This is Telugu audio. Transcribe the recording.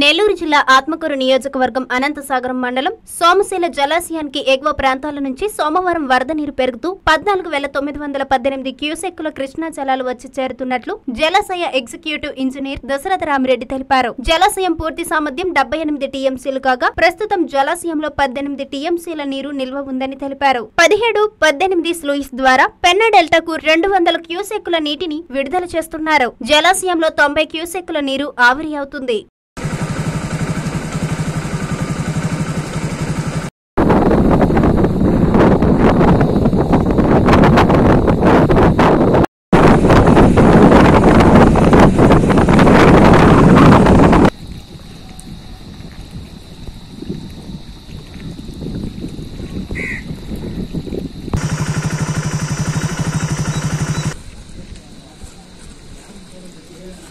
నెల్లూరు జిల్లా ఆత్మకూరు నియోజకవర్గం అనంతసాగరం మండలం సోమశీల జలాశయానికి ఎగువ ప్రాంతాల నుంచి సోమవారం వరద నీరు పెరుగుతూ పద్నాలుగు వేల తొమ్మిది వందల పద్దెనిమిది క్యూసెక్కుల కృష్ణా జలాలు వచ్చి చేరుతున్నట్లు జలాశయ ఎగ్జిక్యూటివ్ ఇంజనీర్ దశరథ రామిరెడ్డి తెలిపారు. జలాశయం పూర్తి సామర్థ్యం డెబ్బై ఎనిమిది టీఎంసీలు కాగా ప్రస్తుతం జలాశయంలో పద్దెనిమిది టీఎంసీల నీరు నిల్వ ఉందని తెలిపారు. పదిహేడు పద్దెనిమిది స్లూయిస్ ద్వారా పెన్నా డెల్టాకు రెండు వందల క్యూసెక్కుల నీటిని విడుదల చేస్తున్నారు. జలాశయంలో తొంభై క్యూసెక్కుల నీరు ఆవిరి అవుతుంది.